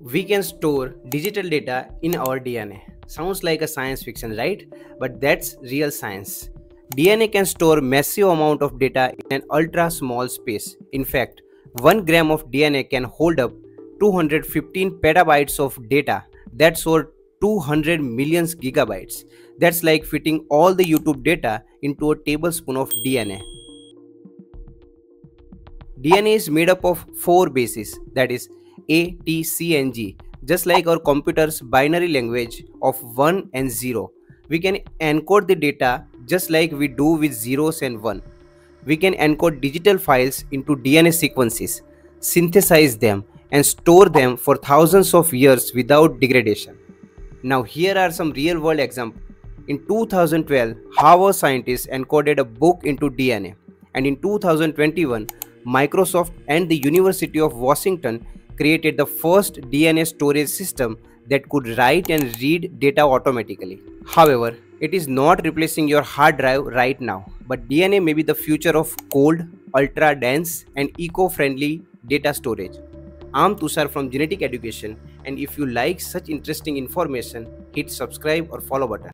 we can store digital data in our DNA. Sounds like a science fiction, right? But that's real science. DNA can store massive amount of data in an ultra small space. In fact, 1 gram of DNA can hold up 215 petabytes of data. That's over 200 millions gigabytes. That's like fitting all the YouTube data into a tablespoon of DNA. DNA is made up of four bases that is A, T, C and G. Just like our computer's binary language of 1 and 0, we can encode the data just like we do with zeros and 1. We can encode digital files into DNA sequences, synthesize them and store them for thousands of years without degradation. Now here are some real world examples. In 2012, Harvard scientists encoded a book into DNA and in 2021, Microsoft and the University of Washington created the first DNA storage system that could write and read data automatically. However, it is not replacing your hard drive right now, but DNA may be the future of cold, ultra dense, and eco friendly data storage. I'm Tushar from Genetic Education, and if you like such interesting information, hit subscribe or follow button.